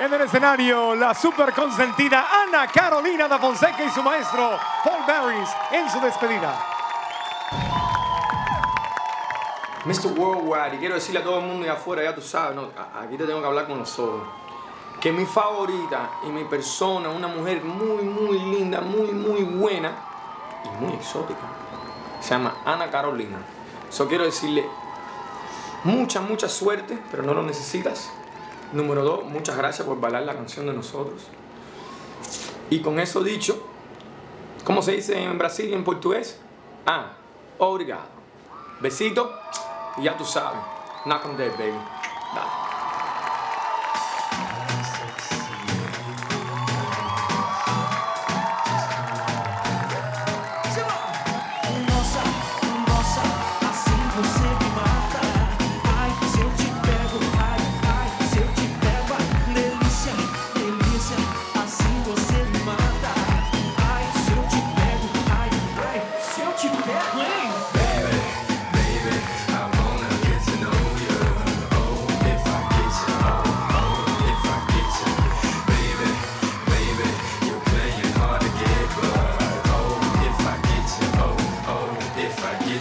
En el escenario, la super consentida Ana Carolina da Fonseca y su maestro Paul Barris en su despedida. Mr. Worldwide, y quiero decirle a todo el mundo de afuera, ya tú sabes, aquí te tengo que hablar con los ojos, que mi favorita y mi persona, una mujer muy, muy linda, muy, muy buena y muy exótica, se llama Ana Carolina. Eso quiero decirle mucha, mucha suerte, pero no lo necesitas. Número dos, muchas gracias por bailar la canción de nosotros. Y con eso dicho, ¿cómo se dice en Brasil y en portugués? Ah, obrigado. Besito y ya tú sabes. Knock on dead, baby. Dale.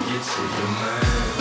Get to your mind.